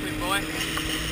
quickly, boy.